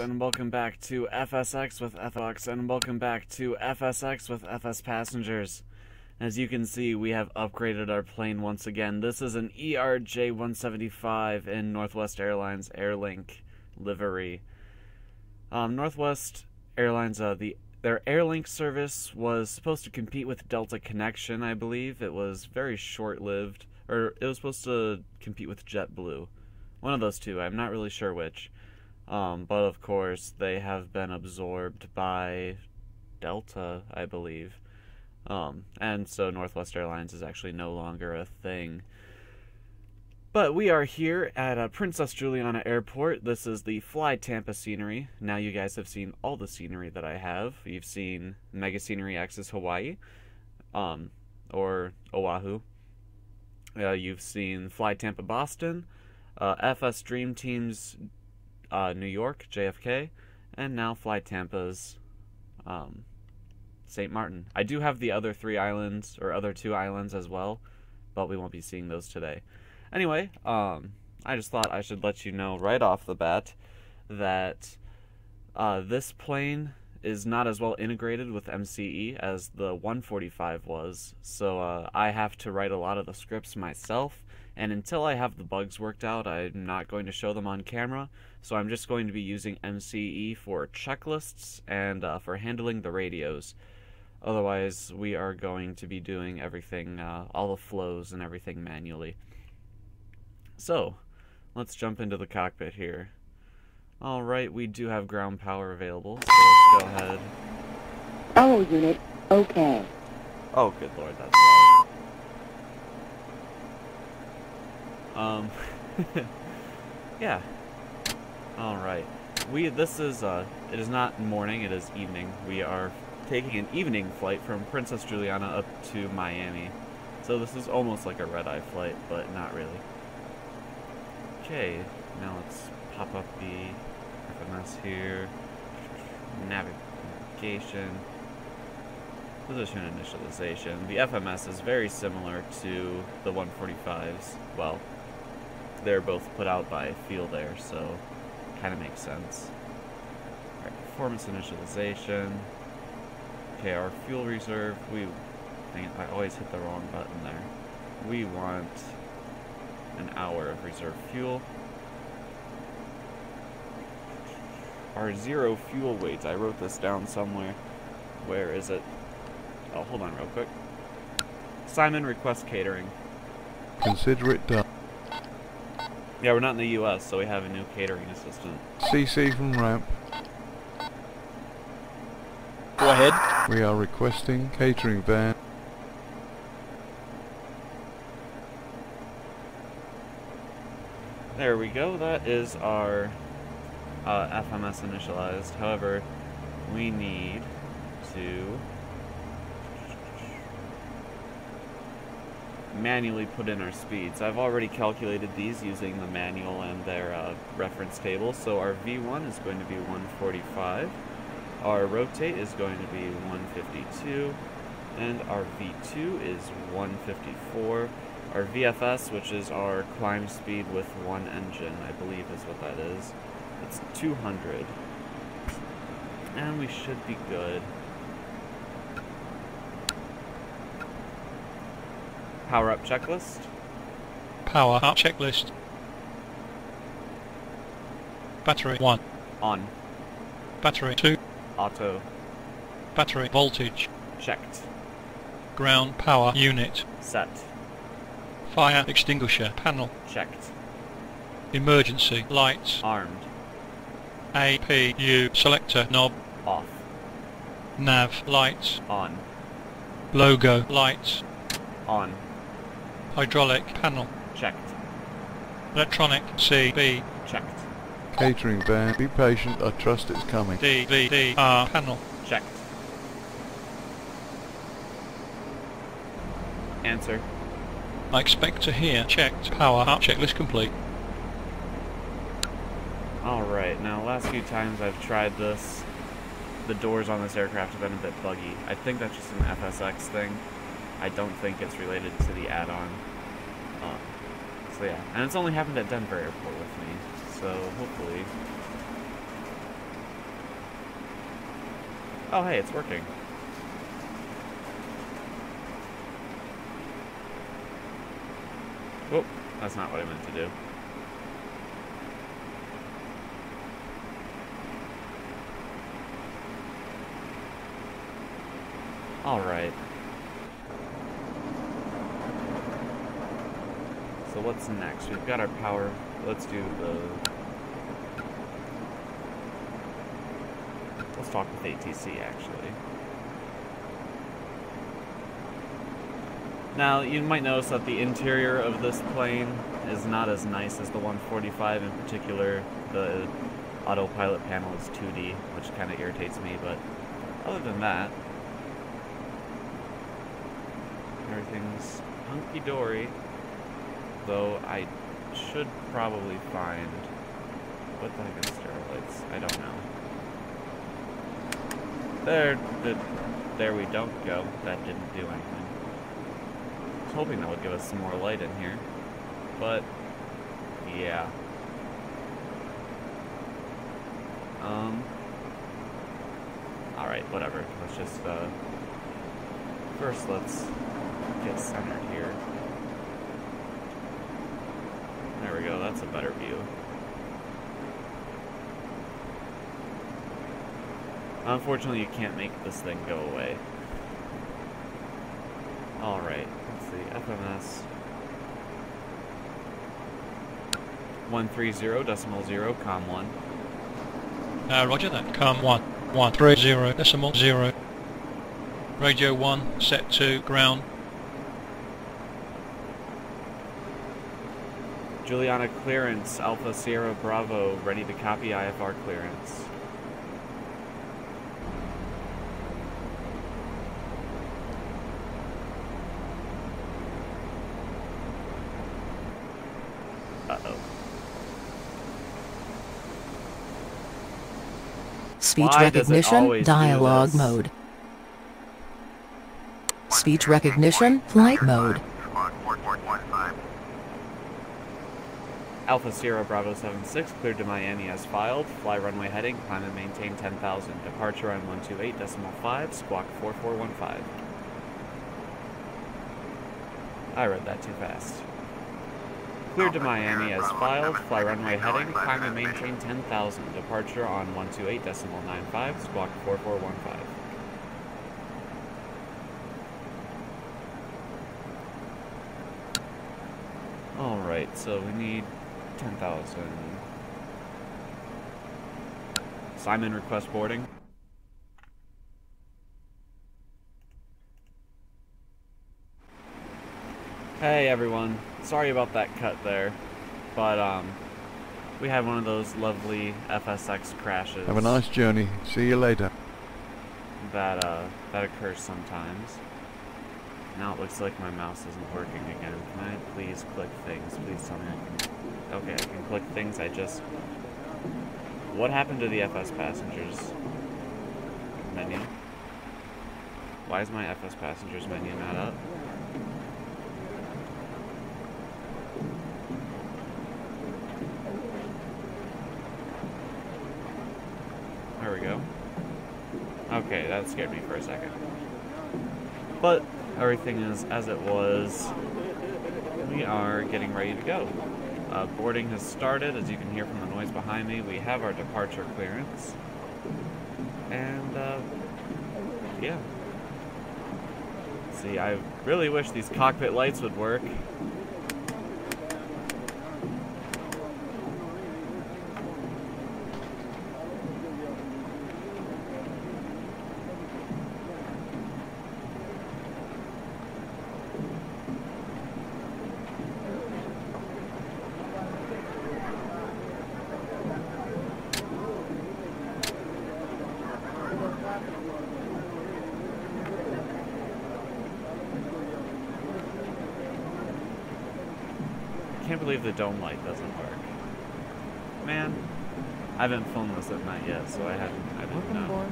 and welcome back to FSX with FX, and welcome back to FSX with FS Passengers. As you can see, we have upgraded our plane once again. This is an ERJ-175 in Northwest Airlines Airlink livery. Um, Northwest Airlines, uh, the their Airlink service was supposed to compete with Delta Connection, I believe. It was very short-lived, or it was supposed to compete with JetBlue. One of those two, I'm not really sure which. Um, but of course, they have been absorbed by Delta, I believe. Um, and so Northwest Airlines is actually no longer a thing. But we are here at uh, Princess Juliana Airport. This is the Fly Tampa scenery. Now you guys have seen all the scenery that I have. You've seen Mega Scenery X's Hawaii, um, or Oahu. Uh, you've seen Fly Tampa Boston, uh, FS Dream Team's uh, New York, JFK, and now Fly Tampa's um, St. Maarten. I do have the other three islands, or other two islands as well, but we won't be seeing those today. Anyway, um, I just thought I should let you know right off the bat that uh, this plane is not as well integrated with MCE as the 145 was, so uh, I have to write a lot of the scripts myself and until I have the bugs worked out, I'm not going to show them on camera, so I'm just going to be using MCE for checklists and uh, for handling the radios. Otherwise, we are going to be doing everything, uh, all the flows and everything manually. So, let's jump into the cockpit here. Alright, we do have ground power available, so let's go ahead. Oh, unit, okay. Oh, good lord, that's Um, yeah. All right. We this is uh, it is not morning. It is evening. We are taking an evening flight from Princess Juliana up to Miami. So this is almost like a red-eye flight, but not really. Okay, now let's pop up the FMS here. Navigation. Position initialization. The FMS is very similar to the 145s. Well, they're both put out by FeelThere, so kind of makes sense. Performance initialization. Okay, our fuel reserve, we, dang it, I always hit the wrong button there. We want an hour of reserve fuel. Our zero fuel weights, I wrote this down somewhere. Where is it? Oh, hold on real quick. Simon request catering. Consider it done. Yeah, we're not in the U.S., so we have a new catering assistant. CC from ramp. Go ahead. We are requesting catering van. There we go. That is our uh, FMS initialized. However, we need to manually put in our speeds. I've already calculated these using the manual and their uh, reference table. So our V1 is going to be 145, our rotate is going to be 152, and our V2 is 154. Our VFS, which is our climb speed with one engine, I believe is what that is, it's 200. And we should be good. Power up checklist. Power up checklist. Battery 1. On. Battery 2. Auto. Battery voltage. Checked. Ground power unit. Set. Fire extinguisher panel. Checked. Emergency lights. Armed. APU selector knob. Off. Nav lights. On. Logo lights. On. Hydraulic panel. Checked. Electronic CB. Checked. Catering van. Be patient. I trust it's coming. DVDR panel. Checked. Answer. I expect to hear checked. Power up checklist complete. Alright, now last few times I've tried this, the doors on this aircraft have been a bit buggy. I think that's just an FSX thing. I don't think it's related to the add-on. Um, so yeah, and it's only happened at Denver Airport with me, so hopefully Oh, hey, it's working. Oh, that's not what I meant to do. Alright. So what's next? We've got our power. Let's do the... Let's talk with ATC, actually. Now, you might notice that the interior of this plane is not as nice as the 145 in particular. The autopilot panel is 2D, which kind of irritates me, but other than that, everything's hunky-dory. Though I should probably find... What the heck is steroids? I don't know. There, the, there we don't go. That didn't do anything. Hoping that would give us some more light in here. But, yeah. Um, alright, whatever. Let's just, uh, first let's get centered here. There we go, that's a better view. Unfortunately, you can't make this thing go away. Alright, let's see, FMS. 130 decimal 0, com 1. Uh, roger that. Com 1. 130 decimal 0. Radio 1, set to ground. Juliana clearance, Alpha Sierra Bravo, ready to copy IFR clearance. Uh-oh. Speech Why recognition, dialogue mode. Speech recognition, flight mode. Alpha Sierra Bravo 76, cleared to Miami as filed. Fly runway heading, climb and maintain 10,000. Departure on 128 decimal 5, squawk 4415. I read that too fast. Cleared to Miami as filed. Fly runway heading, climb and maintain 10,000. Departure on 128 decimal 95, squawk 4415. Alright, so we need 10,000. Simon request boarding. Hey everyone, sorry about that cut there, but um, we had one of those lovely FSX crashes Have a nice journey. See you later. that uh, that occurs sometimes. Now it looks like my mouse isn't working again. Can I please click things? Please tell me I can. Okay, I can click things. I just. What happened to the FS passengers menu? Why is my FS passengers menu not up? There we go. Okay, that scared me for a second. But everything is as it was. We are getting ready to go. Uh, boarding has started, as you can hear from the noise behind me. We have our departure clearance. And, uh, yeah. See, I really wish these cockpit lights would work. Can't believe the dome light doesn't work. Man, I haven't filmed this at night yet, so I haven't. I didn't know.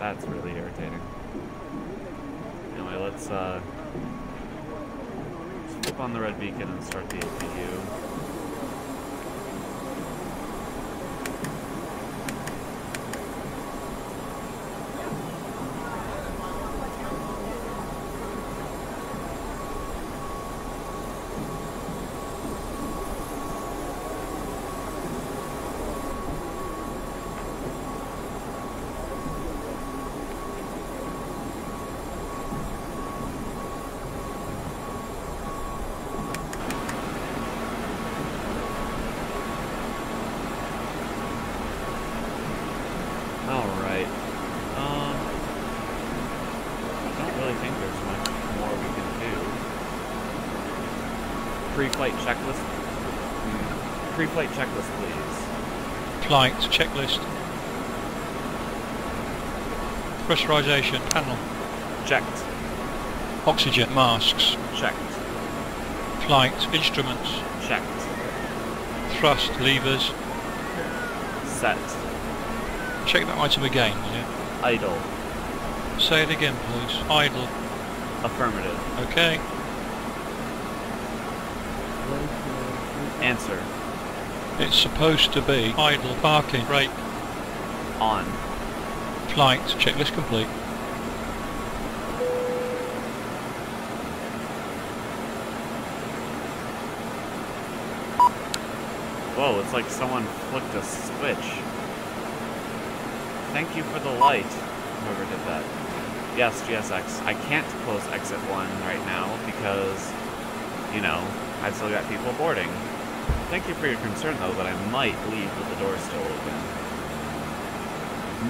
That's really irritating. Anyway, let's uh, flip on the red beacon and start the APU. Pre-flight checklist. mm, Pre-flight checklist, Flight checklist. Pressurization panel. Checked. Oxygen masks. Checked. Flight instruments. Checked. Thrust levers. Set. Check that item again, yeah? Idle. Say it again, please. Idle. Affirmative. Okay. Answer. It's supposed to be idle parking brake. On. Flight checklist complete. Whoa, it's like someone flicked a switch. Thank you for the light, whoever did that. Yes, GSX. I can't close exit 1 right now because, you know, I've still got people boarding. Thank you for your concern, though, but I might leave with the door still open.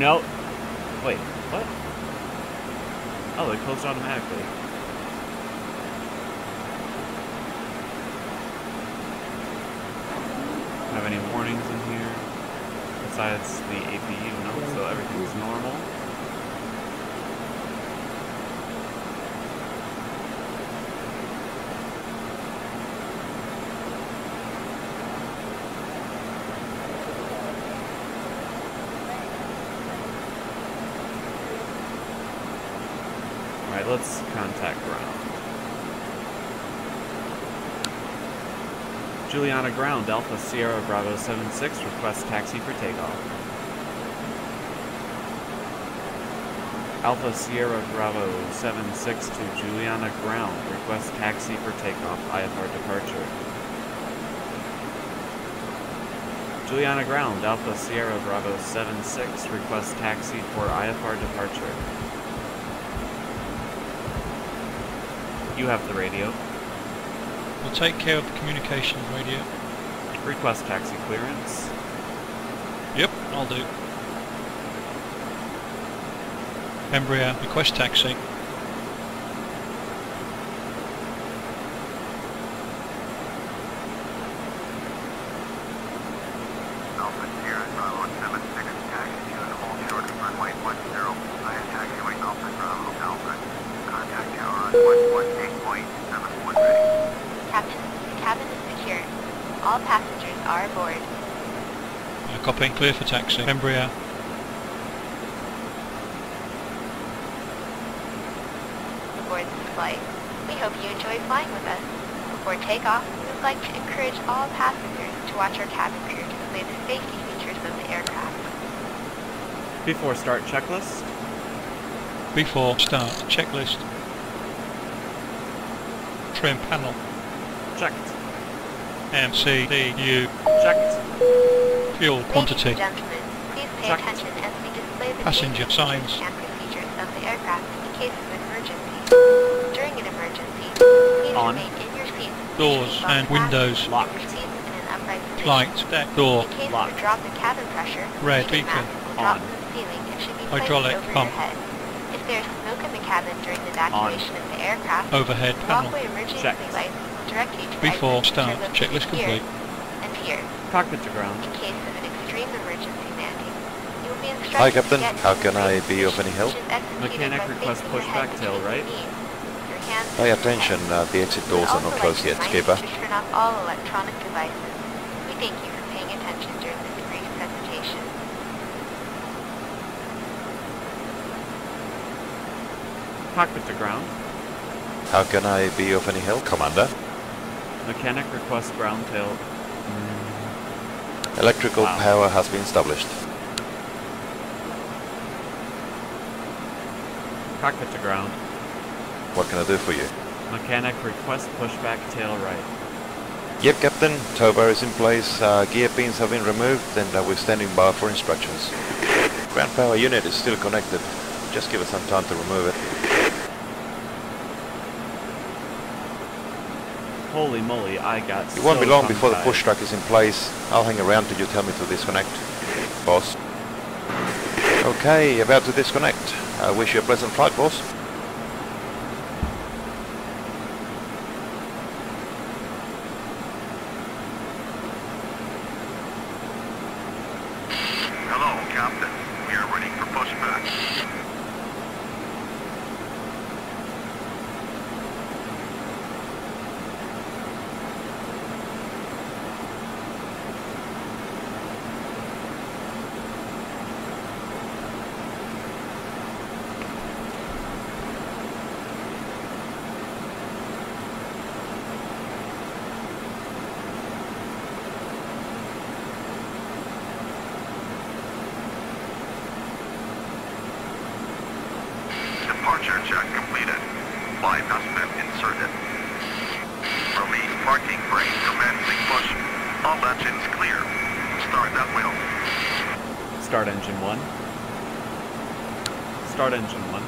No. Wait, what? Oh, they closed automatically. Have any warnings in here? Besides the APU, no, so everything's normal. Alright, let's contact ground. Juliana Ground, Alpha Sierra Bravo 76, request taxi for takeoff. Alpha Sierra Bravo 76 to Juliana Ground, request taxi for takeoff, IFR departure. Juliana Ground, Alpha Sierra Bravo 76, request taxi for IFR departure. You have the radio. Take care of the communication radio. Request taxi clearance. Yep, I'll do. Embraer, request taxi. Alpha Sierra Bravo 76, taxi to and hold short of runway 10. Via taxiway Alpha Bravo Alpha. Contact tower on 118.71 ready. Captain, the cabin is secure. All passengers are aboard. Uh, copy, clear for taxi. Embraer, aboard this flight. We hope you enjoy flying with us. Before takeoff, we would like to encourage all passengers to watch our cabin crew display the safety features of the aircraft. Before start checklist. before start, checklist. Trim panel, Checked. MCDU, Checked. Fuel quantity, and gentlemen, please pay Check. attention as we display the Passenger signs. features and procedures of the aircraft in case of an emergency. During an emergency, On. remain in your seats. with Doors and windows. Locked. Your seats in an upright position. flight, deck, door, Locked. drop in cabin pressure, Red beacon. mask will drop On. from the ceiling and should be Hydraulic pump. If there is smoke in the cabin during the evacuation of the aircraft, overhead panel, walkway emergency Checked. lights direct you to before exits which are start, checklist complete. and here. Cockpit to ground. In case of an extreme emergency landing, you will be instructed Hi, Captain. to How can I be of any help? which is executed Mechanic by request facing pushback tail right. your knees. Your hands Pay attention, uh, the exit doors are not also closed yet, to skipper. you to turn off all electronic devices. We thank you for paying attention during this brief presentation. Cockpit to ground. How can I be of any help, Commander? Mechanic request ground tail. Electrical Wow. power has been established. Cockpit to ground. What can I do for you? Mechanic request pushback tail right. Yep, Captain. Tow bar is in place, uh, gear pins have been removed, and uh, we're standing by for instructions. Ground power unit is still connected. Just give us some time to remove it. Holy moly, I got It won't be long before the push truck is in place. I'll hang around till you tell me to disconnect. Boss. Okay, about to disconnect. I wish you a pleasant flight, boss. Captain. We are ready for pushback. Departure check completed. Live has been inserted. Release parking brake commencing push. All engines clear. Start that wheel. Start engine one. Start engine one.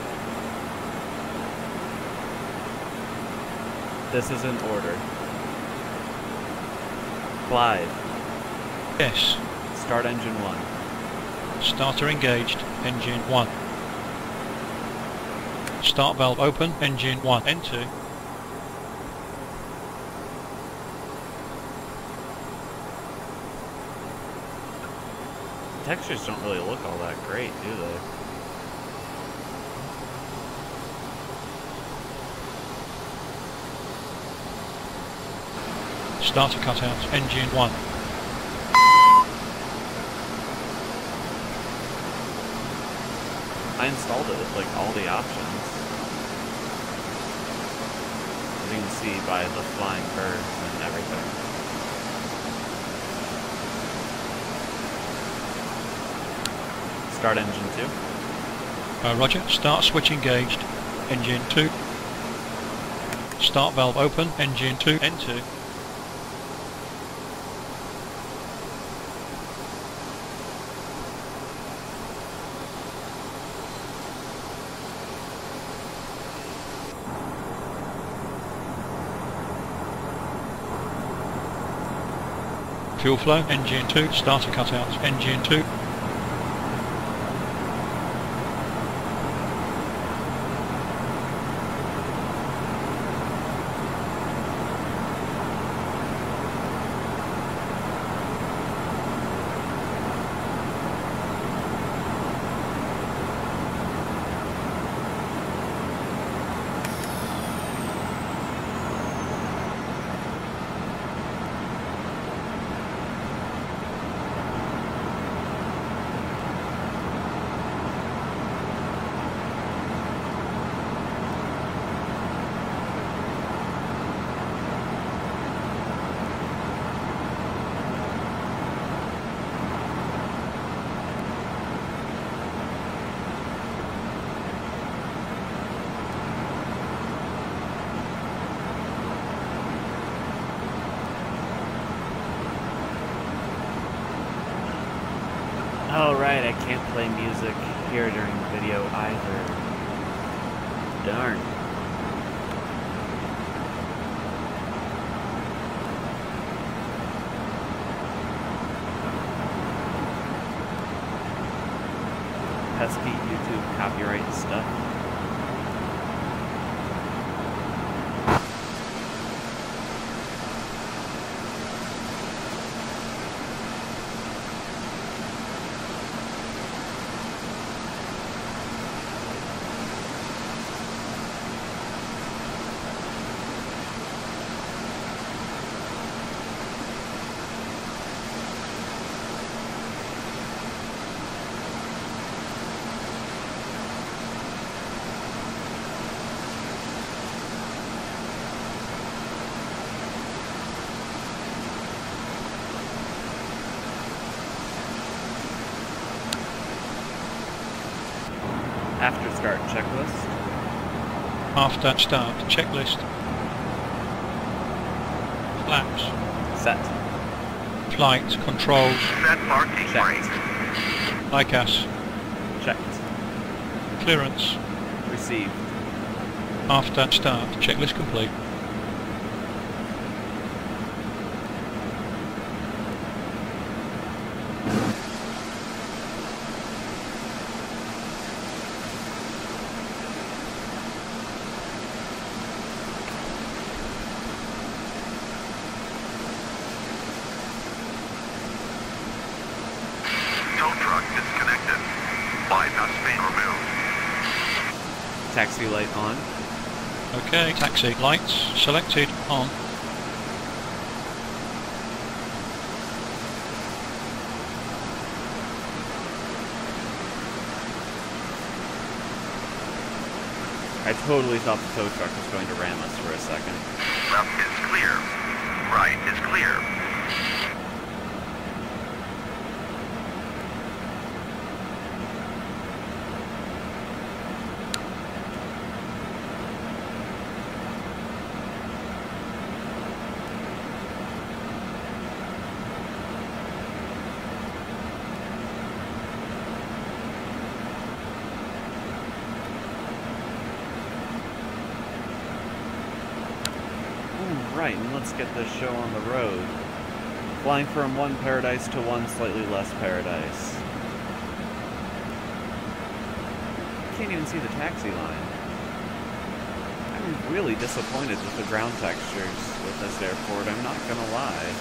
This is in order. Clive, Yes. start engine one. Starter engaged. Engine 1. Start valve open. Engine 1. N2. Textures don't really look all that great, do they? Starter cutout. Engine 1. I installed it with like all the options. As you can see by the flying birds and everything. Start engine two. Uh, roger. Start switch engaged. Engine 2. Start valve open. Engine 2. N2. Fuel flow. Engine 2. Starter cutout. Engine 2. Oh right, I can't play music here during the video either. Darn. Pesky YouTube copyright stuff. After start checklist. After start checklist. Flaps. Set. Flight controls. Set parking Checked. brake. EICAS. Checked. Clearance. Received. After start checklist complete. Tow truck disconnected. Taxi light on. Okay, taxi lights selected on. I totally thought the tow truck was going to ram us for a second. Left is clear. Right is clear. All right, and let's get this show on the road. Flying from one paradise to one slightly less paradise. Can't even see the taxi line. I'm really disappointed with the ground textures with this airport, I'm not gonna lie.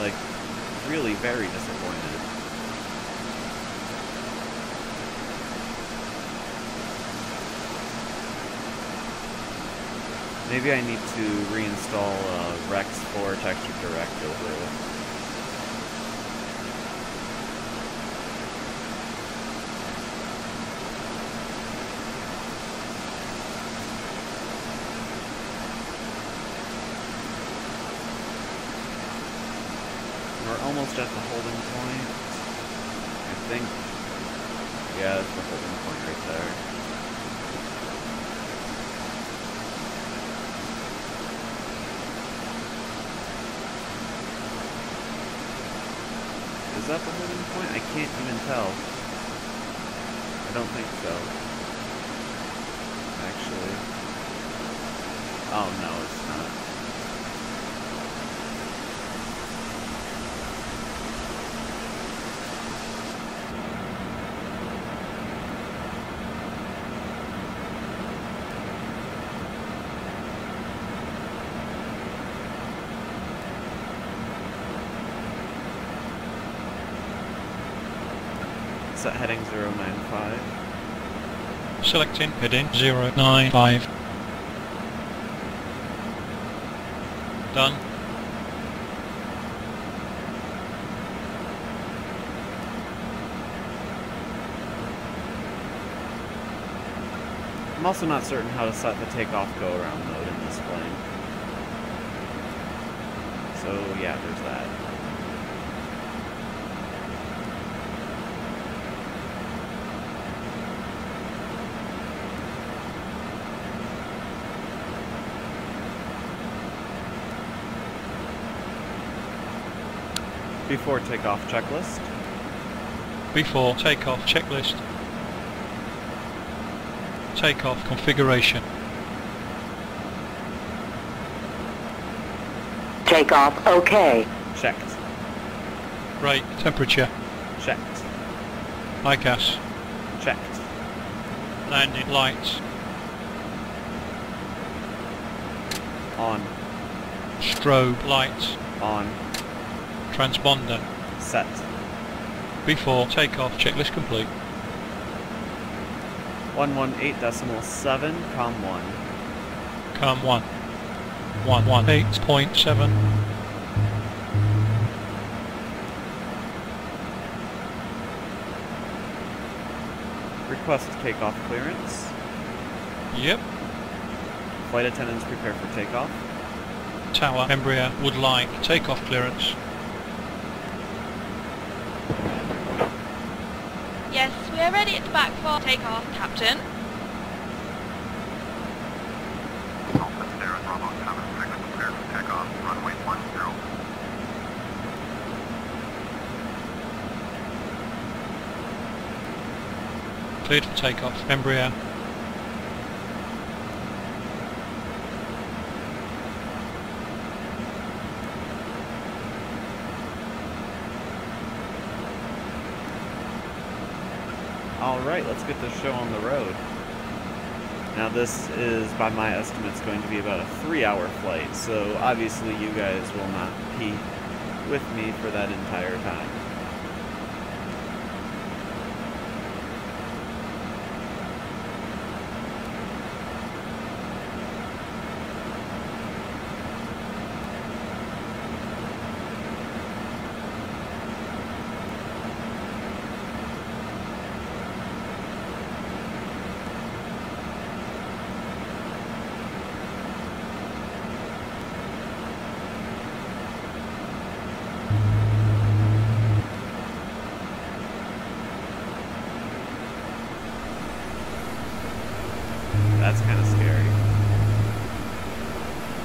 Like, really very disappointed. Maybe I need to reinstall uh, Rex 4 Texture Direct over it. We're almost at the holding point. I think. Yeah, that's the holding point right there. Holding point? I can't even tell. I don't think so. Actually. Oh no, it's not. Set heading 095. Selecting heading 095. Done. I'm also not certain how to set the takeoff go around mode in this plane. So yeah, there's that. Before takeoff checklist. Before takeoff checklist. Takeoff configuration. Takeoff okay. Checked. Right, temperature. Checked. EICAS. Checked. Landing lights. On. Strobe lights. On. Transponder. Set. Before takeoff checklist complete. 118 decimal 7, com 1. Com 1. 118.7. Request takeoff clearance. Yep. Flight attendants prepare for takeoff. Tower Embraer would like takeoff clearance. Yes, we are ready at the back for takeoff, Captain. Alpha Sierra Bravo 76 cleared for takeoff. Runway 10. Cleared for takeoff. Embraer. Alright, let's get this show on the road. Now this is, by my estimates, going to be about a three hour flight, so obviously you guys will not be with me for that entire time. That's kind of scary.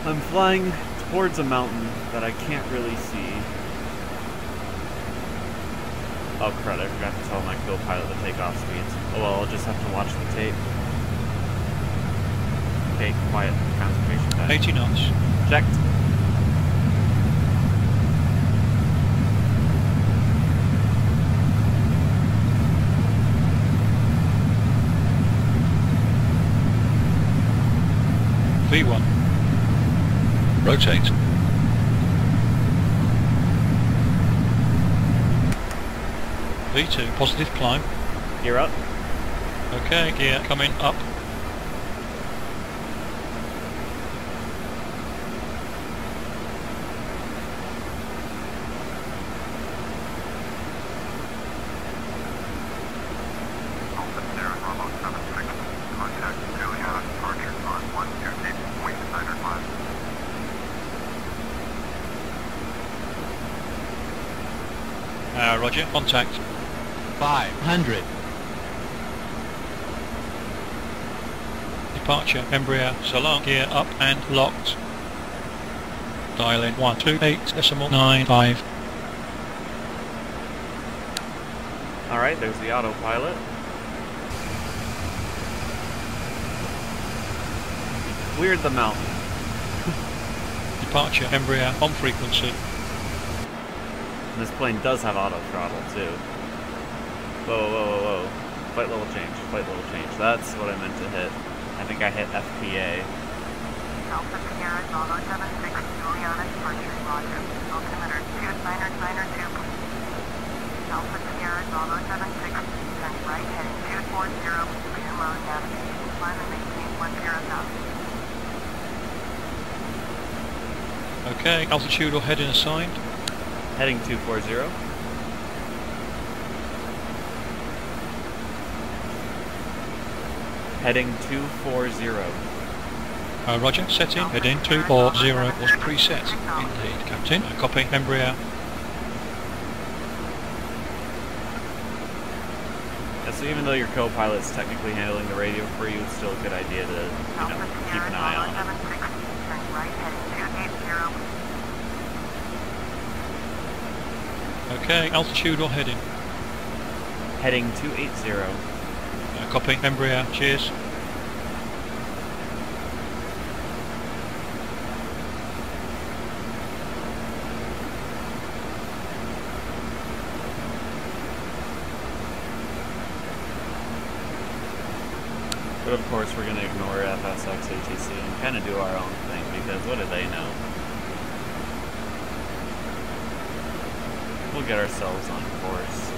I'm flying towards a mountain that I can't really see. Oh crud, I forgot to tell my co-pilot the takeoff speeds. Oh well, I'll just have to watch the tape. Okay, quiet. Concentration test. 80 knots. Checked. V1. Rotate. V2, positive climb. Gear up. Okay, gear coming up. Alpha Sierra Bravo 76. Contact Juliana departure on 128.905. Uh, roger, contact. 500. Departure, Embraer, Salam, gear up and locked. Dial in 128 decimal 95. Alright, there's the autopilot. Cleared the mountain. Departure, Embraer, on frequency. And this plane does have auto throttle too. Whoa, whoa, whoa, whoa. Flight level change, flight level change. That's what I meant to hit. I think I hit FPA. Alpha Sierra Bravo 76. Juliana departure roger. Altimeter 2992. Alpha Sierra Bravo 76. Turn right heading 240. Clear mode navigation. Climb and maintain 10,000. Okay, altitude or heading assigned. Heading 240. Heading 240. Uh, roger, setting, heading 240 was preset. Indeed, Captain. Uh, copy, Embraer. Yeah, so even though your co-pilot's technically handling the radio for you, it's still a good idea to, you know, keep an eye on it. 76. Turn right heading 280. Okay, altitude or heading. Heading 280. Uh, copy, Embraer, cheers. But of course we're going to ignore FSX ATC and kind of do our own thing because what do they know? We'll get ourselves on course.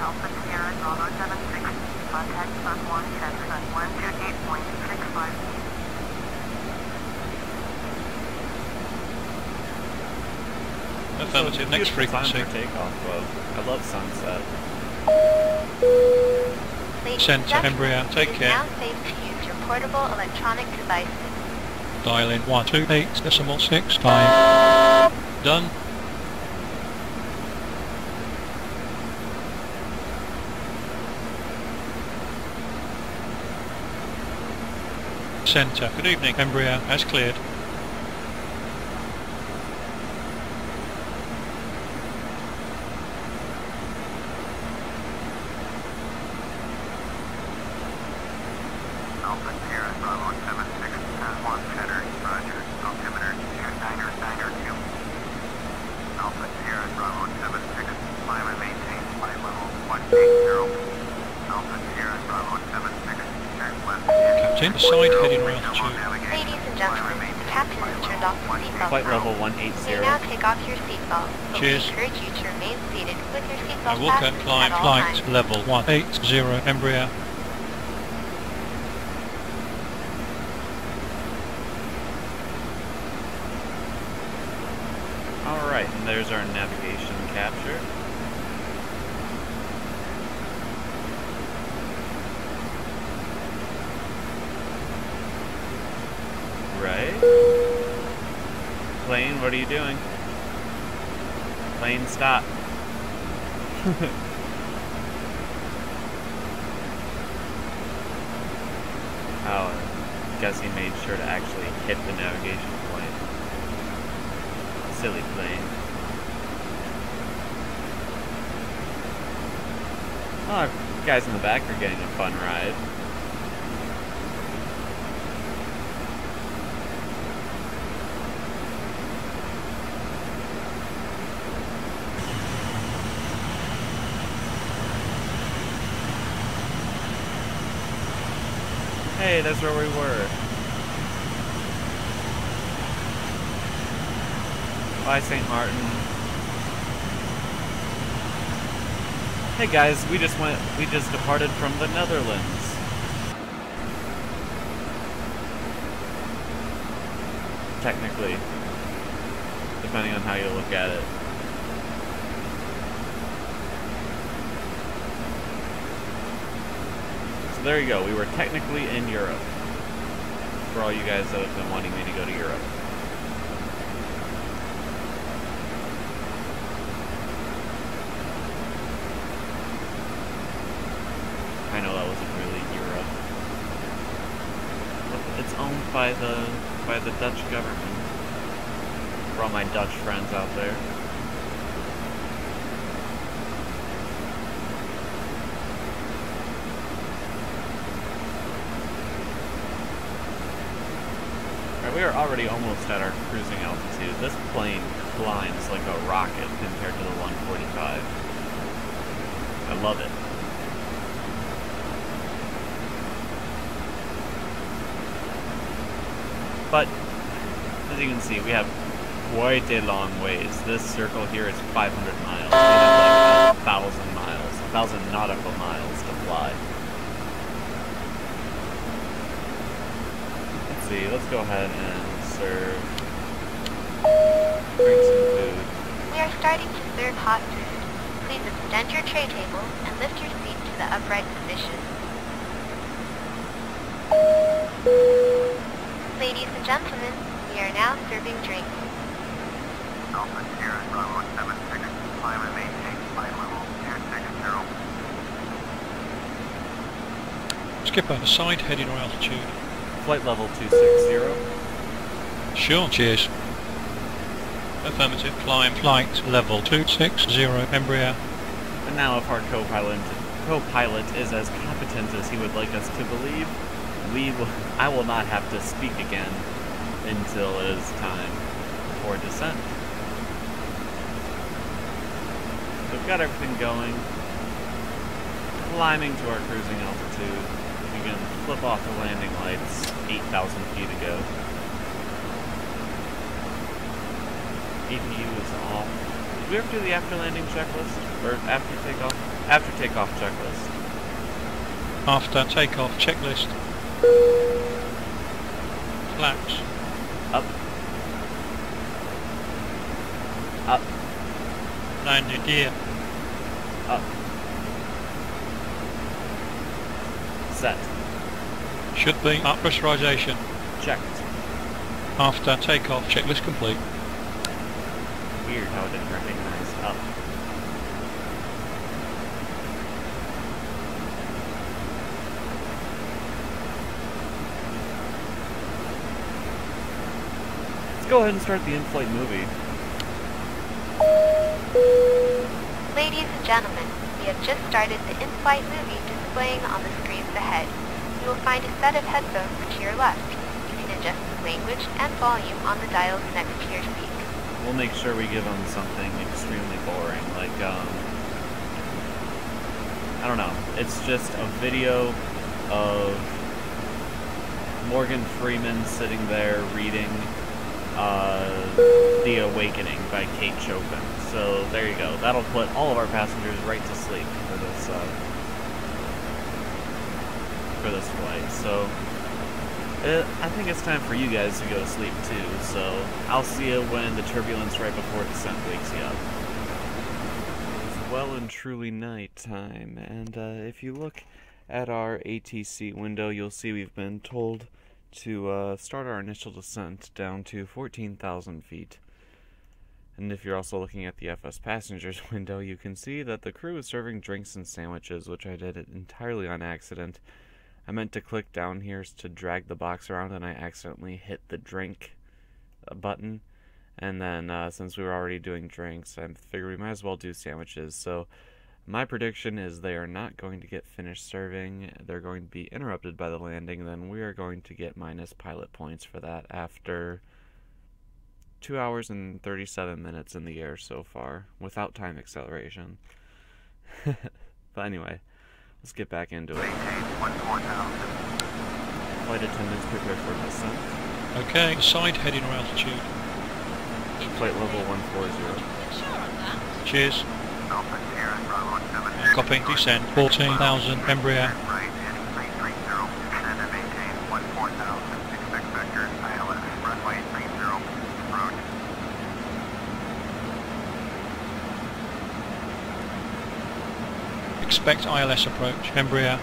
Alpha Sierra Bravo 76. Contact Sun 1 check Sun 128.65. Affirmative, next Beautiful time frequency. for takeoff, though. I love sunset. Ladies Center, and gentlemen, Embraer, take care. now safe to use your portable electronic devices. Dial in 128 decimal 65. Done. Centre. Good evening. Embraer as cleared. Alpha Sierra Bravo 76. Has one center. Roger. Altimeter 2992. Alpha Sierra Bravo 76. Climb and maintain flight level 180. Alpha Sierra Bravo 76. Turn left. Captain, side heading Wait altitude. on navigation. Ladies and gentlemen, the captain has turned off the seatbelt Flight sign. level You now take off your seatbelt. Cheers. We encourage you to remain seated with your I seatbelt will fastened climb at all flight times. level 180 Embraer. Alright, and there's our navigation capture. Captain, what are you doing? Plane stop. oh, I guess he made sure to actually hit the navigation point. Silly plane. Oh, guys in the back are getting a fun ride. Hey, that's where we were. Bye, St. Maarten. Hey guys, we just went, we just departed from the Netherlands. Technically. Depending on how you look at it. So there you go, we were technically in Europe. For all you guys that have been wanting me to go to Europe. I know that wasn't really Europe. But it's owned by the by the Dutch government. For all my Dutch friends out there. Alright, we are already almost at our cruising altitude. This plane climbs like a rocket compared to the 145. I love it. But, as you can see, we have quite a long ways. This circle here is 500 miles. We have like thousand miles, thousand nautical miles to fly. Let's see, let's go ahead and serve drinks and food. We are starting to serve hot food. Please extend your tray table and lift your seat to the upright position. Ladies and gentlemen, we are now serving drinks. Alpha Sierra Bravo 76, climb and maintain flight level 260. Skipper, side heading or altitude? Flight level 260. Sure. Cheers. Affirmative. Climb flight level 260 Embraer. And now if our co-pilot co-pilot is as competent as he would like us to believe, we will, I will not have to speak again until it is time for descent. We've got everything going. Climbing to our cruising altitude. Can flip off the landing lights 8,000 feet ago. APU is off. Did we ever do the after landing checklist? Or after takeoff? After takeoff checklist. After takeoff checklist. Flaps. Up. Up. Landing gear. Up. Set. Should be up pressurization. Checked. After takeoff checklist complete. Weird how it didn't recognize up. Let's go ahead and start the in-flight movie. Ladies and gentlemen, we have just started the in-flight movie displaying on the screens ahead. You will find a set of headphones to your left. You can adjust the language and volume on the dials next to your seat. We'll make sure we give them something extremely boring, like, um... I don't know. It's just a video of Morgan Freeman sitting there reading uh, The Awakening by Kate Chopin. So there you go. That'll put all of our passengers right to sleep for this uh, for this flight. So uh, I think it's time for you guys to go to sleep too. So I'll see you when the turbulence right before descent wakes you up. It's well and truly night time, and uh, if you look at our ATC window, you'll see we've been told to uh, start our initial descent down to 14,000 feet. And if you're also looking at the FSPassengers window, you can see that the crew is serving drinks and sandwiches, which I did entirely on accident. I meant to click down here to drag the box around, and I accidentally hit the drink uh, button. And then, uh, since we were already doing drinks, I figured we might as well do sandwiches. So, my prediction is they are not going to get finished serving. They're going to be interrupted by the landing. Then we are going to get minus pilot points for that after two hours and 37 minutes in the air so far without time acceleration. but anyway, let's get back into it. Flight attendants prepare for descent. Okay, side heading or altitude. Flight level 140. Cheers. Copy, descent, 14,000, Embraer. Right, heading 330, descend and maintain 14,000, expect vector ILS, runway 30, approach. Expect ILS approach, Embraer.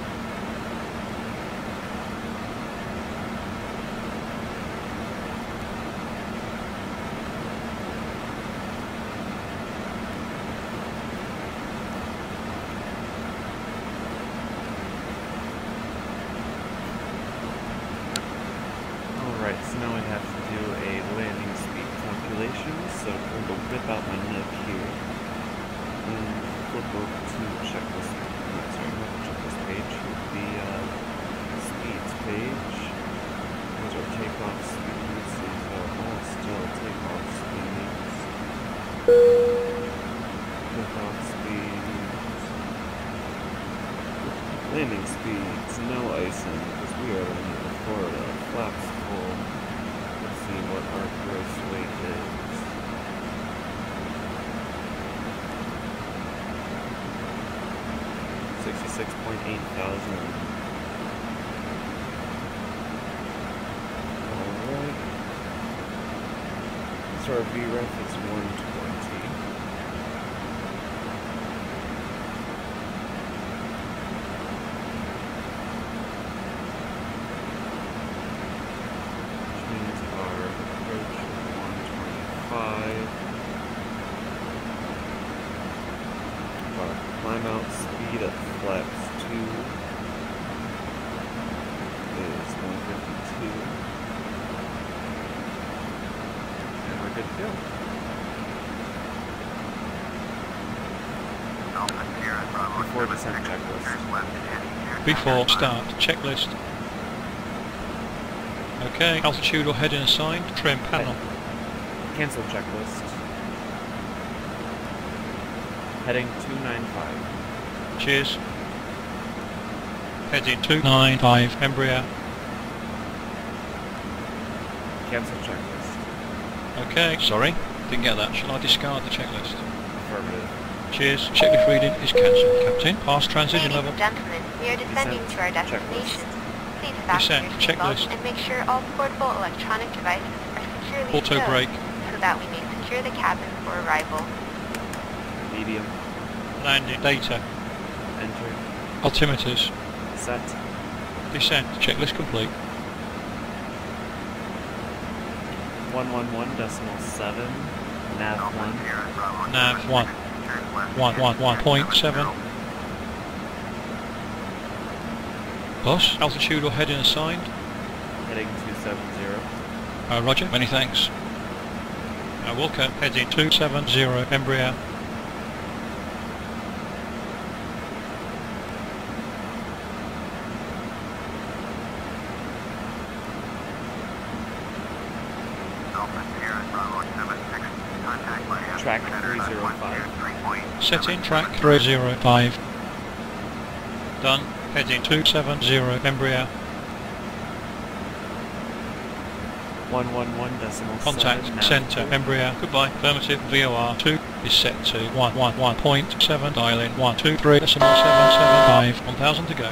So now I have to do a landing speed calculation, so I'm going to whip out my note here and flip over to checklist, sorry, not checklist page, the uh, speeds page. Those are takeoff speeds, these are all still takeoff speeds. Takeoff speeds. Landing speeds, no icing, because we are landing in Florida. Flaps full. Let's see what our gross weight is. Sixty-six point eight thousand. Alright. So our VREF is one twenty. which means our approach is 125. Our climb out speed at flaps 2 is 152. And we're good to go. Alpha Sierra, Bravo Before 76, descent checklist. turn left and heading near Before start, checklist. Okay, altitude or heading assigned, trim panel. Cancel checklist. Heading 295. Cheers. Heading 295, Embraer. Cancel checklist. Okay, sorry, didn't get that. Shall I discard the checklist? Affirmative. Cheers. Checklist reading is cancelled. Captain, pass transition Ladies level are descending to our destination, please fasten your seatbelt and make sure all portable electronic devices are securely Auto brake. so that we may secure the cabin for arrival. Medium. Landing. Data. Entry. Altimeters. Set. Descent. Checklist complete. 111 decimal 7. Nav 1. Nav 1. 111.7. Boss, altitude or heading assigned. Heading 270. Uh, roger, many thanks. Uh, Walker, heading 270, Embraer. Alpha Sierra, Bravo 76, contact by F Track 305. 3.7. Setting track 305. Done. Heading 270, Embraer. 111 decimal Contact centre, 4. Embraer. Goodbye. Affirmative. VOR 2 is set to 111.7. Dialing 123 decimal 775. 1000 to go.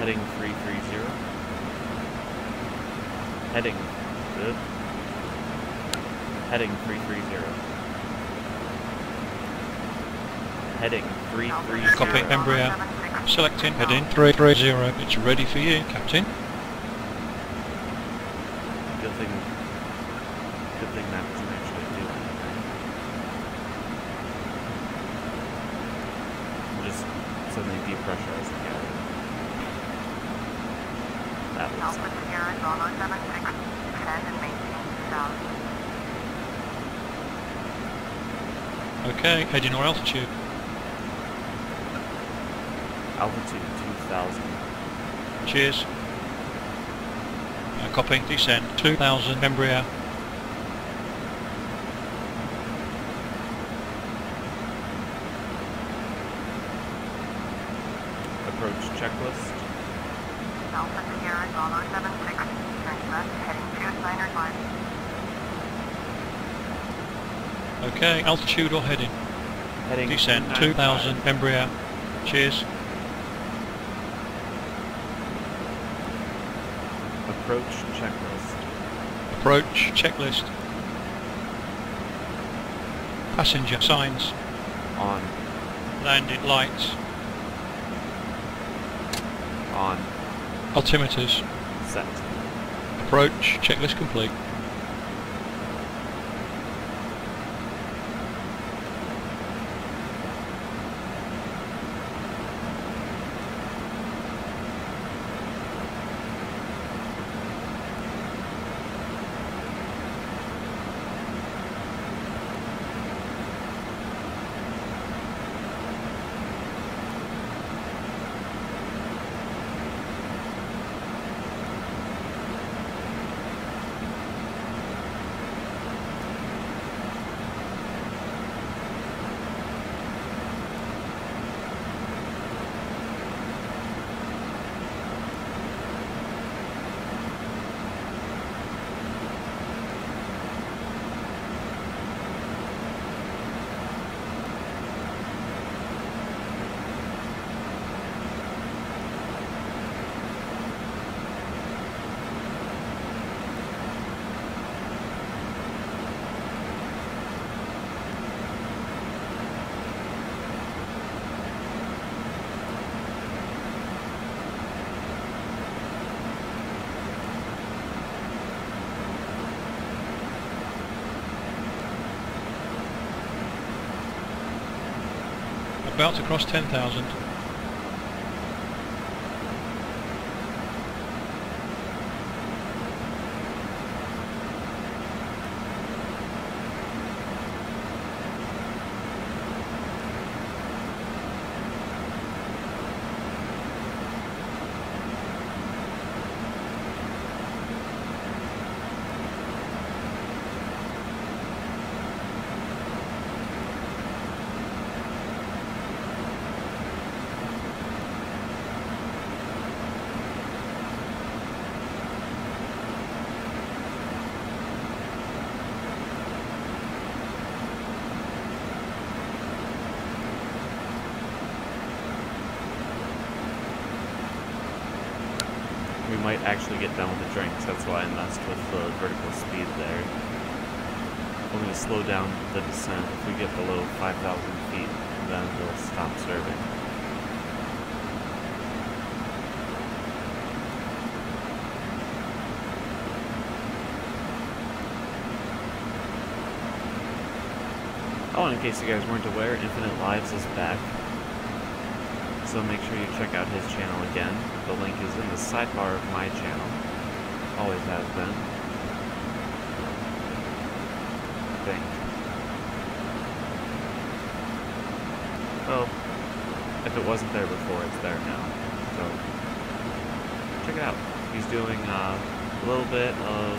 Heading 330. Heading. Good. Heading 330. Heading 330. Copy, Embraer. Selecting, heading 330. It's ready for you, Captain. Good thing. Good thing that doesn't actually do anything. We'll just suddenly depressurize the cabin. That was Alpha Sierra, Bravo 76. Descend and maintain south. Okay, heading or altitude? altitude 2000. Cheers. Uh, copy, descend 2000, Embraer. Approach checklist. Alpha Sierra, Bravo 76. Turn left, heading 2, Signer 5. Okay, altitude or heading? Heading Descend 295. 2000, Embraer. Cheers. Approach checklist. Approach, checklist. Passenger signs, On. landing lights, On. altimeters. Set. Approach, checklist complete. About to cross 10,000. We might actually get done with the drinks. That's why I messed with the vertical speed there. We're going to slow down the descent. If we get below 5,000 feet, then we'll stop serving. Oh, in case you guys weren't aware, Infinite Lives is back. So make sure you check out his channel again. The link is in the sidebar of my channel. Always has been. I think. Well, if it wasn't there before, it's there now. So, check it out. He's doing uh, a little bit of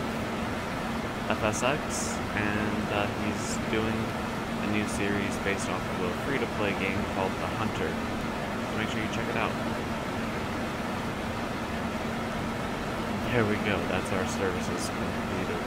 FSX, and uh, he's doing a new series based off of a free-to-play game called The Hunter. Make sure you check it out. There we go. That's our services completed.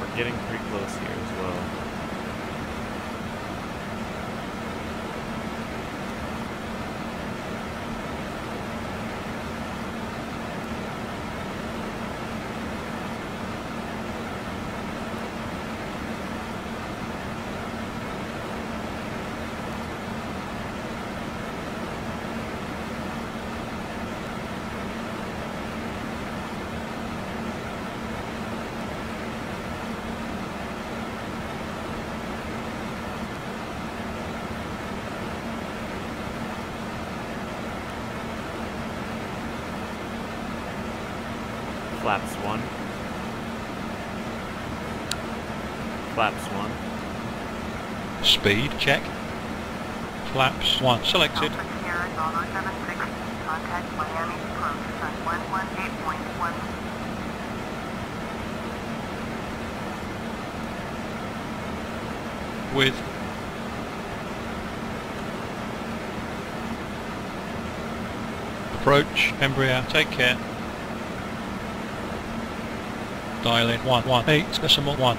We're getting pretty close here as well. Flaps one. Flaps one. Speed, check. Flaps 1 selected. Alpha Sierra Bravo 76, contact Miami approach on 118.1. With approach, Embraer, take care. Dial in 118 decimal 1.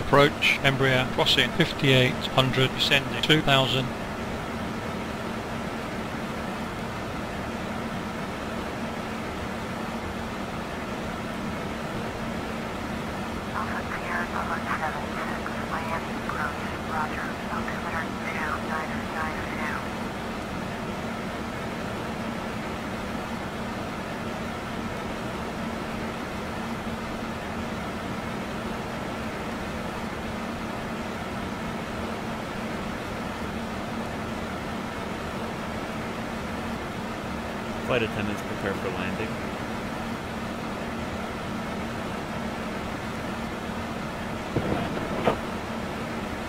Approach, Embraer, crossing 5800, descending 2000. Alpha Sierra Bravo 76, Miami approach, roger, altimeter 2992. Flight attendants prepare for landing.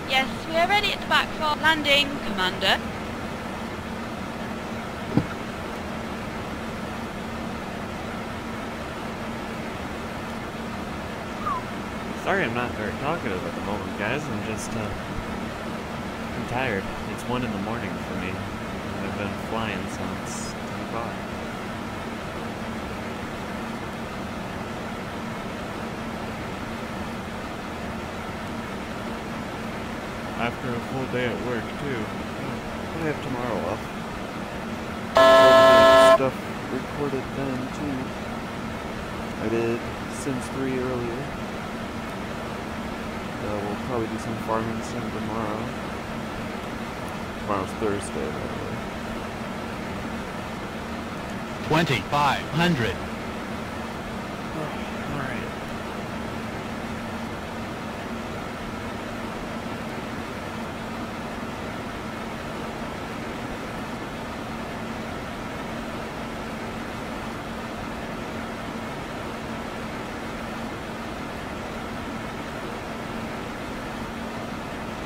Yes, we are ready at the back for landing, Sorry I'm not very talkative at the moment, guys. I'm just, uh, I'm tired. It's 1 in the morning for me. I've been flying since 10 o'clock. After a full day at work, too. I have tomorrow off. Stuff recorded then, too. I did Sims 3 earlier. Uh, we'll probably do some farming sim tomorrow. Tomorrow's Thursday, by the way. 2500. Alright.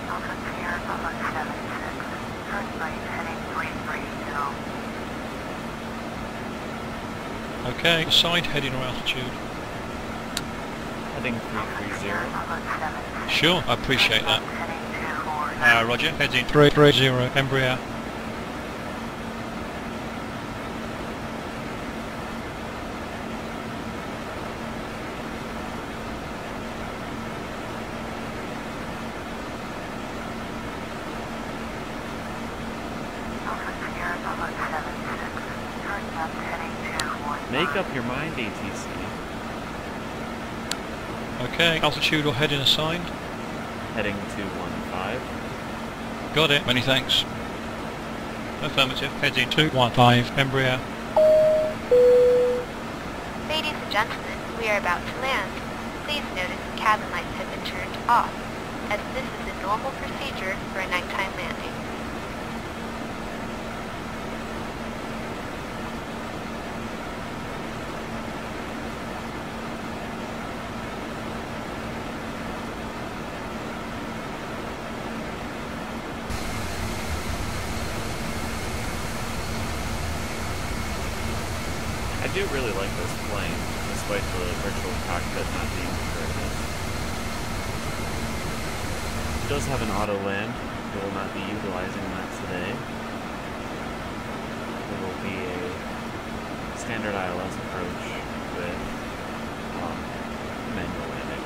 Alpha Sierra Bravo 76, first right heading 330. Okay, side heading or altitude. Heading Alpha 330. Sierra Bravo 76, Sure, I appreciate that. heading 240. Uh, roger, heading 330, Embraer. Alpha Sierra Bravo 76, turn left heading 215. Make up your mind, ATC. Okay, altitude or heading assigned. Heading 215. Got it, many thanks. Affirmative, heading 215, Embraer. Ladies and gentlemen, we are about to land. Please notice the cabin lights have been turned off. as this is a normal procedure for a nighttime landing. I do really like this plane, despite the virtual cockpit not being converted. It does have an auto land. We will not be utilizing that today. There will be a standard ILS approach with um, manual landing.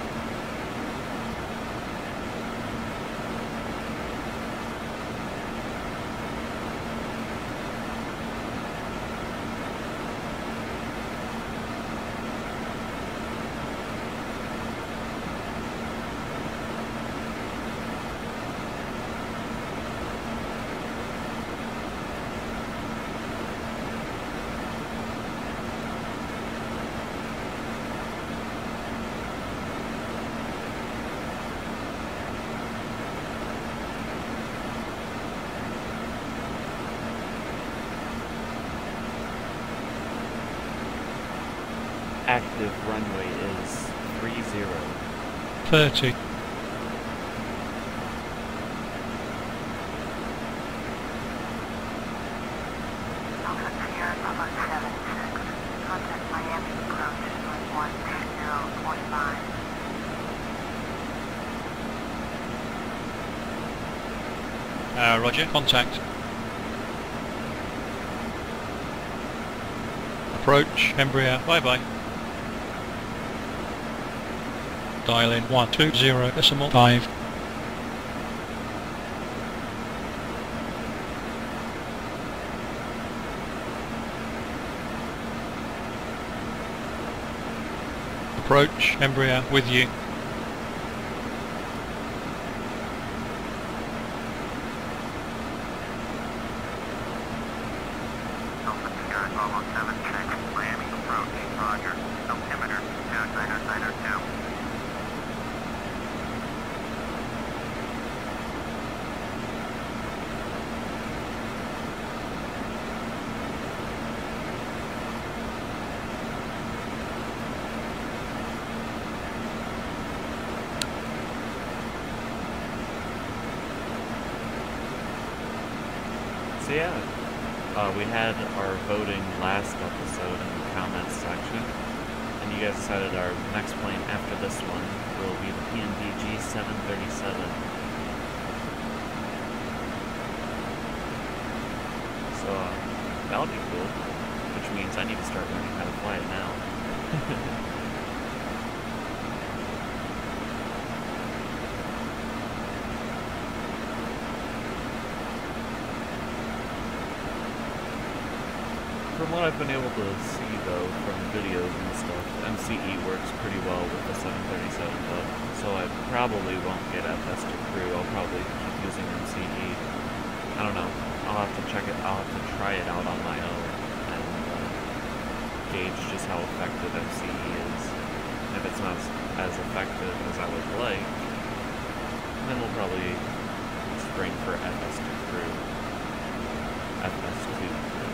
Active runway is 30. 30. Alpha Sierra Bravo 76. Contact Miami approach on 120.5. Uh, roger, contact. Approach, Embraer, bye bye. Dial in 120 decimal 5. Approach, Embraer, with you. Alpha Sierra Bravo 76. Miami approach. Roger. Altimeter 2992. So yeah, uh, we had our voting last episode in the comments section, and you guys decided our next plane after this one will be the PMDG 737. So uh, cool, which means I need to start learning how to fly it now. From what I've been able to see, though, from videos and stuff, MCE works pretty well with the 737, though. So I probably won't get FS to crew. I'll probably keep using MCE. I don't know. I'll have to check it. I'll have to try it out on my own and uh, gauge just how effective MCE is. If it's not as- effective as I would like, then we'll probably spring for FS to crew. FS2 crew.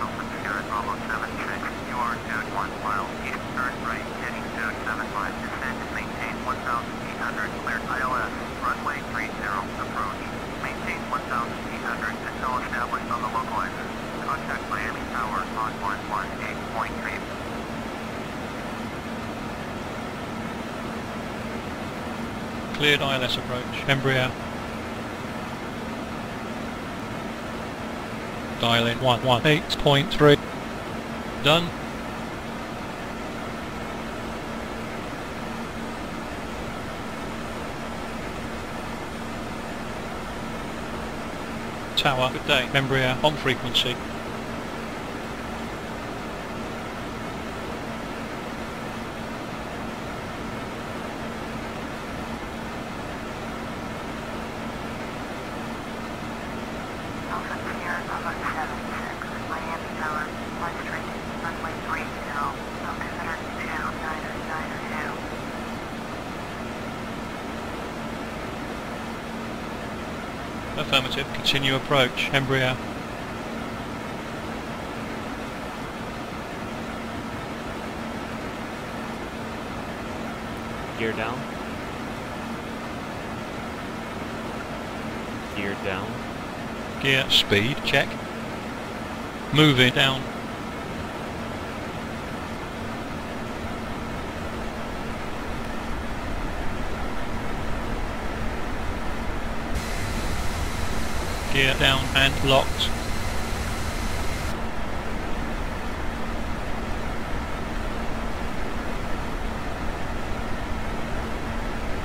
Alpha Sierra Bravo 76. You are at 1 mile east turn right heading to 75. Descend and maintain 1,800. Clear ILS. Runway 30. Approach. Maintain 1,800 until established on the localizer. Contact Miami Tower on 118.3. Cleared ILS approach. Embraer. Dial in 118.3. Done. Tower, good day. Embraer on frequency. Alpha Sierra Bravo 76. Miami Tower. One straight. Runway 30. Altimeter 2992. Affirmative. Continue approach. Embraer. Gear down. Gear down. Gear. Speed. Check. Moving down. Gear down and locked.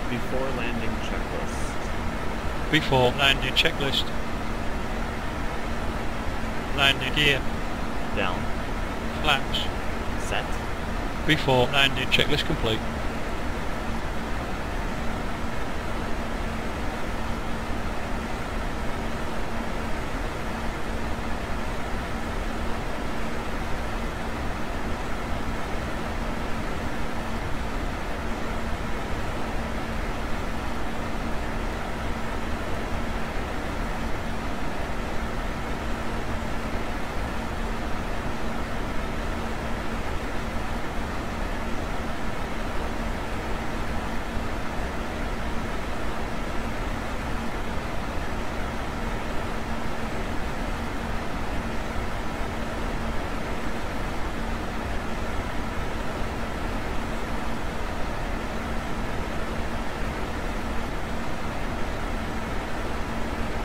Before landing checklist. Before landing checklist. Landing gear. Down. Flaps. Set. Before landing checklist complete.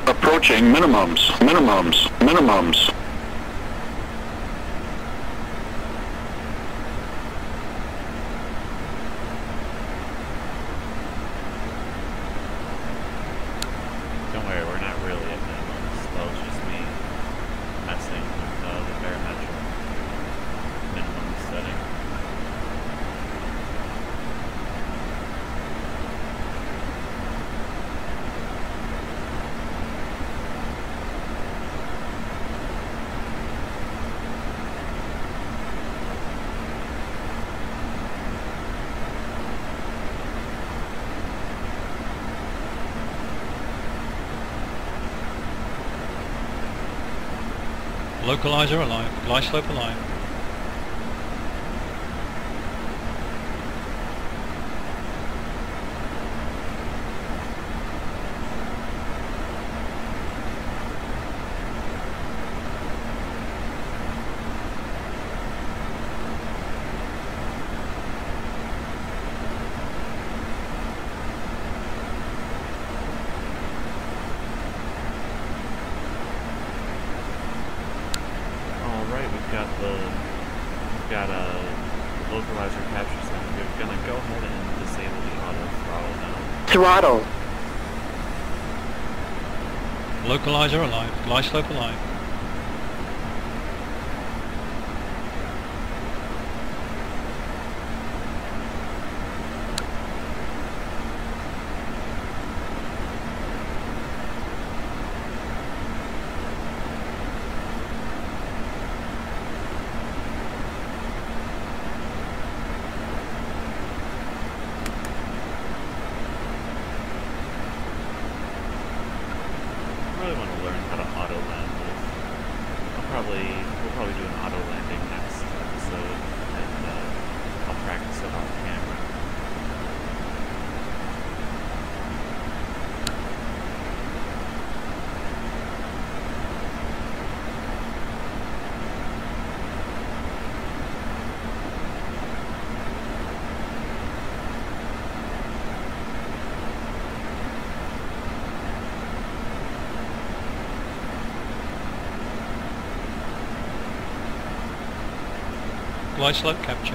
Approaching minimums, minimums, minimums. Don't worry, we're not really at minimums. That was just me messing with uh, the barometric minimum setting. Localizer alive. Glide slope. All right, we've got the we've got a localizer capture center. We're gonna go ahead and disable the auto throttle now. Throttle. Localizer alive. Glide slope alive. I really want to learn how to auto land this. I'll probably we'll probably do an auto landing next episode, and uh, I'll practice it off camera. Glide slope capture. Alpha Sierra Alpha 76, cleared to land, runway 30.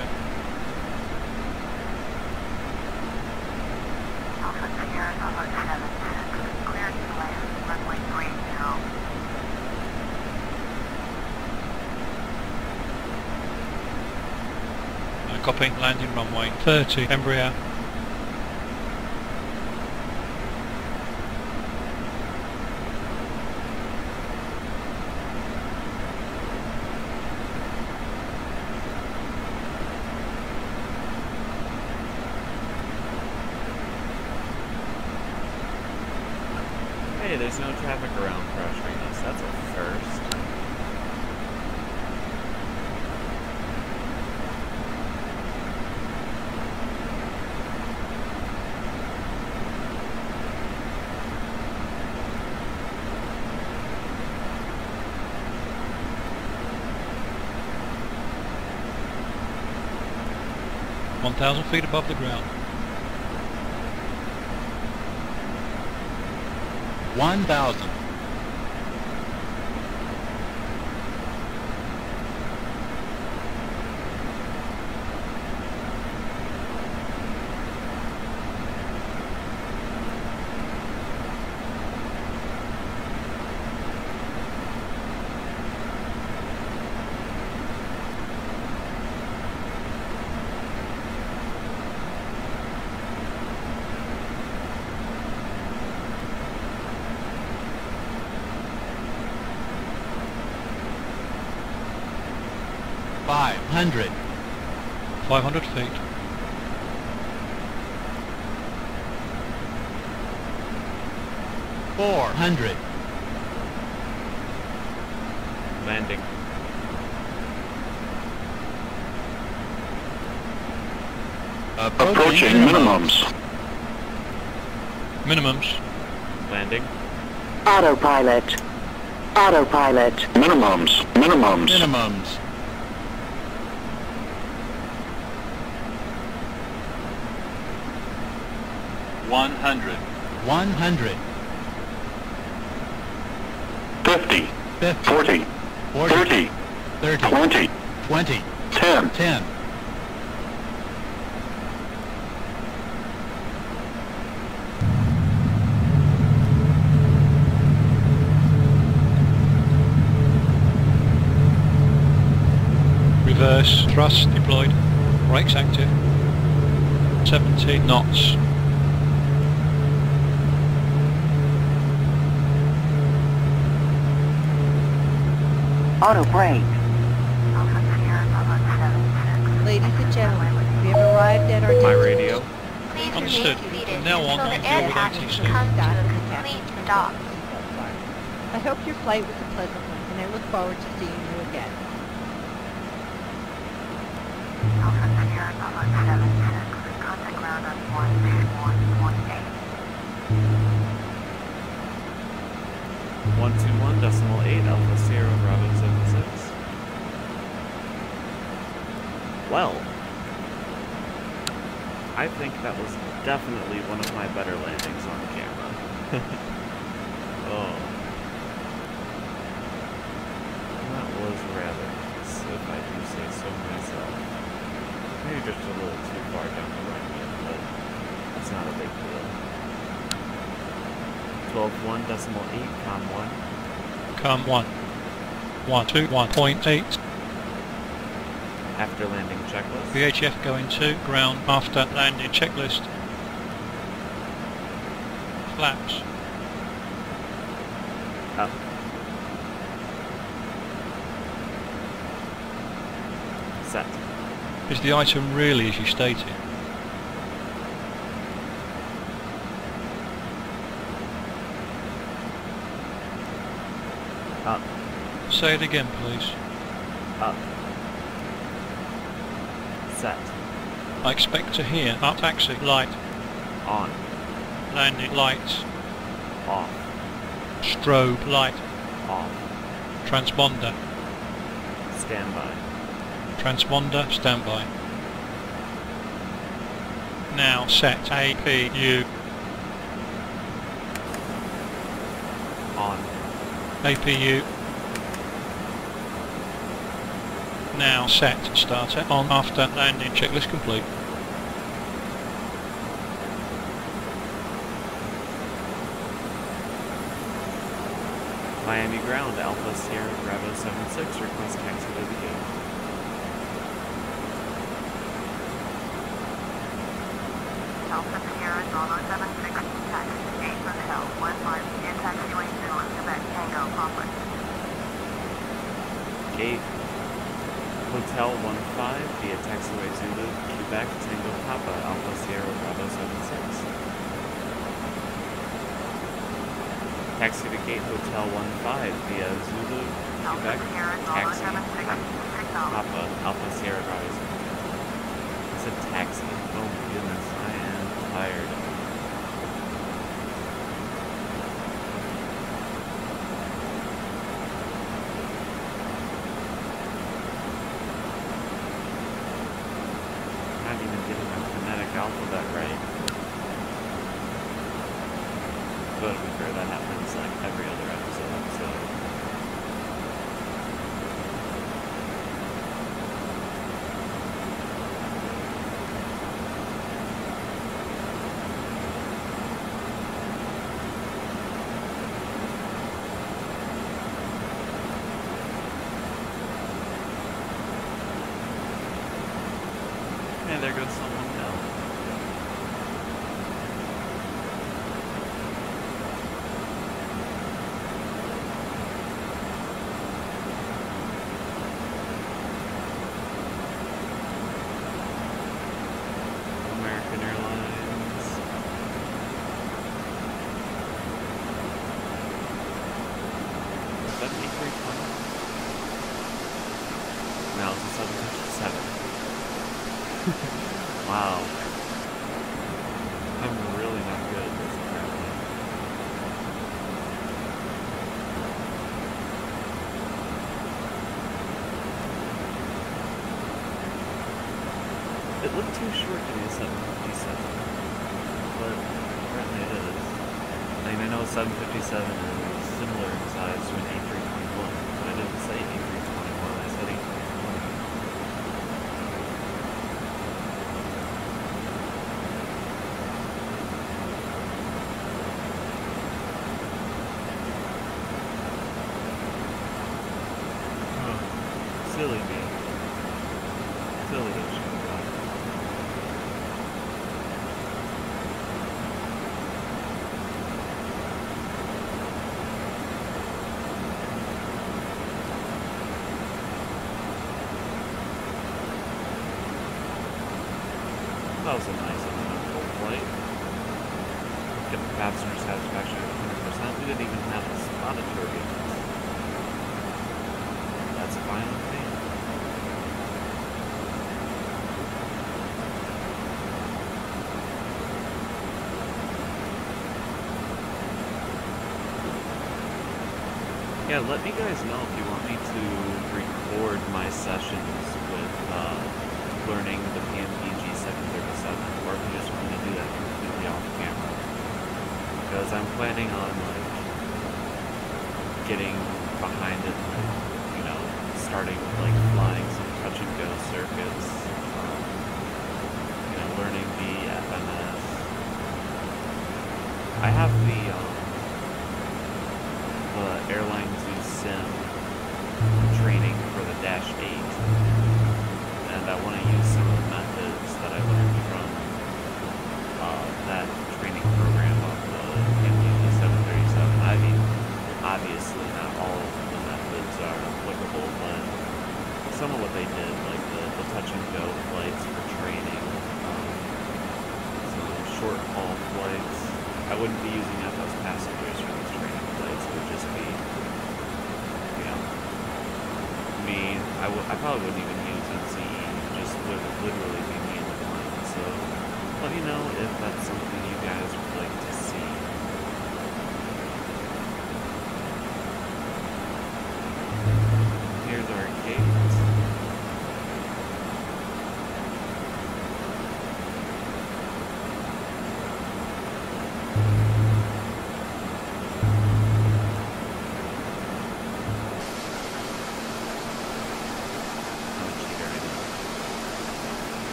Uh, copy. Landing runway 30. Embraer. 1,000 feet above the ground. 1,000 500 feet. Four hundred. Landing. Approaching, Approaching minimums. Minimums. Landing. Autopilot. Autopilot. Minimums. Minimums. Minimums. 100. 50. 50. 40. 40. 30. 30. 20. 20. 10. 10. Reverse, thrust deployed, brakes active, 17 knots. Auto brake. Ladies and gentlemen, we have arrived at our My radio. Understood. Now on, I'll deal with ATC. I hope your flight was a pleasant one, and I look forward to seeing you again. Alpha Sierra Papa 76, contact ground on 12118. 121.8 Alpha Sierra Bravo 7. Well, I think that was definitely one of my better landings on camera. oh, that was rather nice, if I do say so myself. Maybe just a little too far down the right end, but it's not a big deal. 12.1 decimal 8, com 1. Come one. One, two, one point eight. After landing checklist. VHF going to ground after landing checklist. Flaps. Up. Set. Is the item really as you stated? Up. Say it again, please. Up. Set. I expect to hear up taxi light, On. landing lights, Off. strobe light, Off. transponder, Standby. transponder standby. Now set APU On. APU. Now set starter on after landing checklist complete. Miami ground, Alpha Sierra Bravo 76, request taxi to the gate. Alpha Sierra Bravo 76, taxi 8 for the hill, 15, in taxiway Zulu, Quebec, Tango, Papa. Gate. 15 via taxiway Zulu, Quebec, Tango Papa, Alpha Sierra Bravo 76. Taxi to Gate Hotel 15 via Zulu, Quebec, taxi, Papa, Alpha Sierra Rise. It's a taxi. Oh my goodness, I am tired. That was a nice uneventful flight. Kept the passenger satisfaction at 100%. We didn't even have a spot of turbulence. That's fine with me. Yeah, let me guys know if you want me to record my sessions with uh, learning the PMDG 737, or if you just want me to do that completely off camera. Because I'm planning on like getting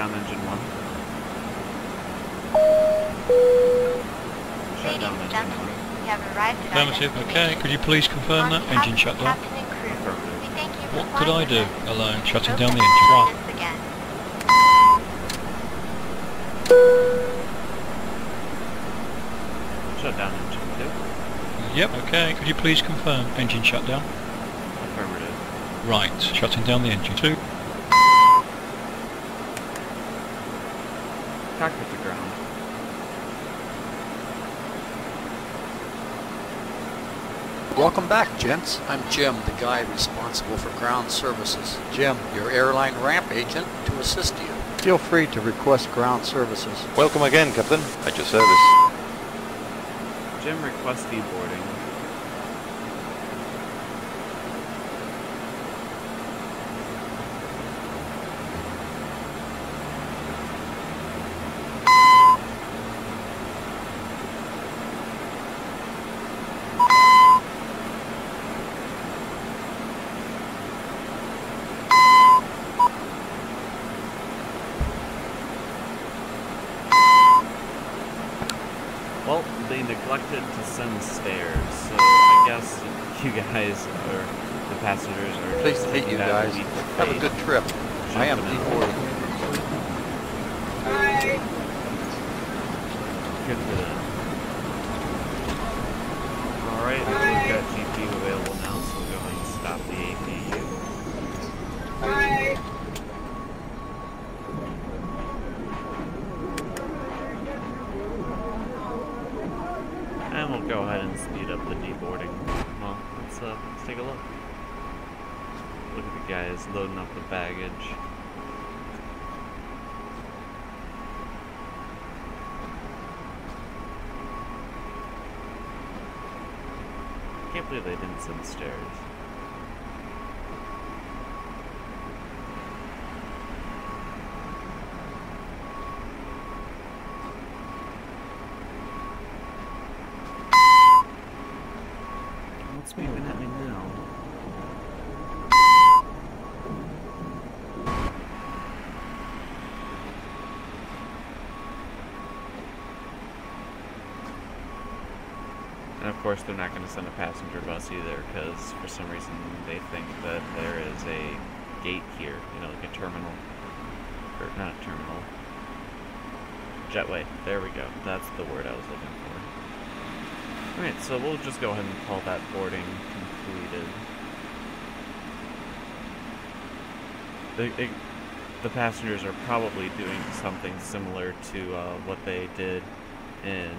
down engine one. Shut down engine one. Okay. Could you please confirm that? Engine shut down. What could I do alone shutting down the engine? Right. Shut down engine 2. Yep, okay. Could you please confirm engine shut down? Affirmative. Right, shutting down the engine 2. the ground. Welcome back, gents. I'm Jim, the guy responsible for ground services. Jim, your airline ramp agent to assist you. Feel free to request ground services. Welcome again, Captain. At your service. Jim request deboarding. Have a good trip. I am jumping out. deboarding. Good for them. Alright, we've got GPU available now, so we'll go ahead and stop the APU. And we'll go ahead and speed up the deboarding. Well, let's, uh, let's take a look. Look at the guys loading up the baggage. They didn't send stairs. What's beeping at me now? And of course, they're not going to send a passenger bus either, because for some reason they think that there is a gate here, you know, like a terminal. Or not a terminal. Jetway. There we go. That's the word I was looking for. Alright, so we'll just go ahead and call that boarding completed. The, it, the passengers are probably doing something similar to uh, what they did in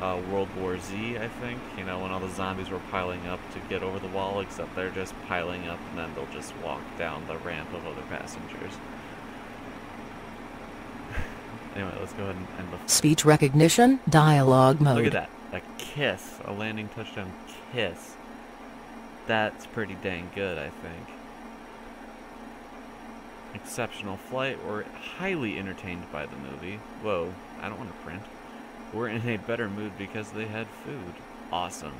uh, World War Z, I think. You know, when all the zombies were piling up to get over the wall, except they're just piling up and then they'll just walk down the ramp of other passengers. anyway, let's go ahead and end the Speech recognition, dialogue mode. Look at that. A kiss. A landing touchdown kiss. That's pretty dang good, I think. Exceptional flight. We're highly entertained by the movie. Whoa, I don't want to print. We're in a better mood because they had food. Awesome.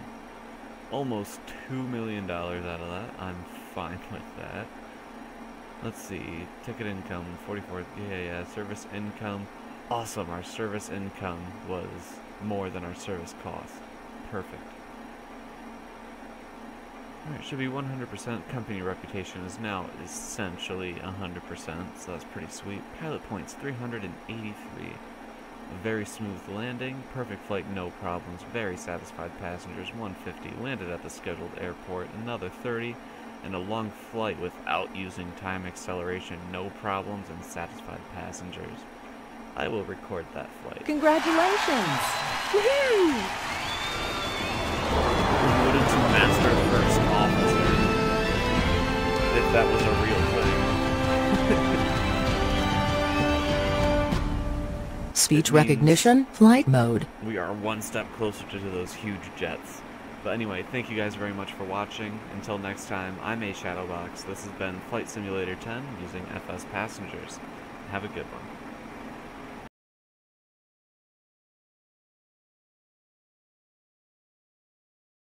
Almost $2 million out of that. I'm fine with that. Let's see. Ticket income, 44. Yeah, yeah. Service income. Awesome. Our service income was more than our service cost. Perfect. Alright, should be 100%. Company reputation is now essentially 100%, so that's pretty sweet. Pilot points 383. A very smooth landing, perfect flight, no problems, very satisfied passengers, 150. Landed at the scheduled airport, another 30. And a long flight without using time acceleration, no problems, and satisfied passengers. I will record that flight. Congratulations! Woohoo! Promoted to Master First Officer. If that was a Speech recognition, flight mode. we are one step closer to those huge jets. But anyway, thank you guys very much for watching. Until next time, I'm A Shadowbox. This has been Flight Simulator 10 using FSPassengers. Have a good one.